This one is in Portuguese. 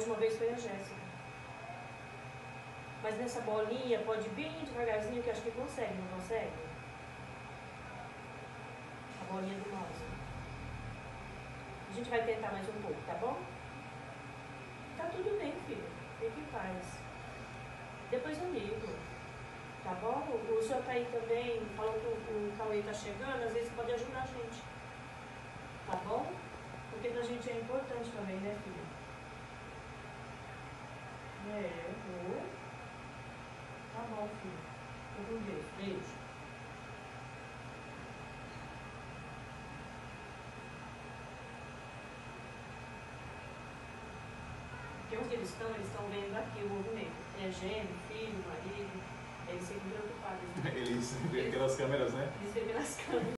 última vez foi a Jéssica. Mas nessa bolinha pode ir bem devagarzinho, que acho que consegue, não consegue? A bolinha do mouse. A gente vai tentar mais um pouco, tá bom? Tá tudo bem, filho. Fique em paz. Depois eu ligo. Tá bom? O senhor tá aí também, falou que o, o Cauê tá chegando, às vezes pode ajudar a gente. Tá bom? Porque pra gente é importante também, né, filho? É, vou. Tá bom, filho. Fica com Deus. Beijo. Porque onde eles estão, eles estão vendo aqui o movimento. É gêmeo, filho, marido. Eles ficam preocupados. Né? Eles vêem pelas câmeras, né? Eles vêem pelas câmeras.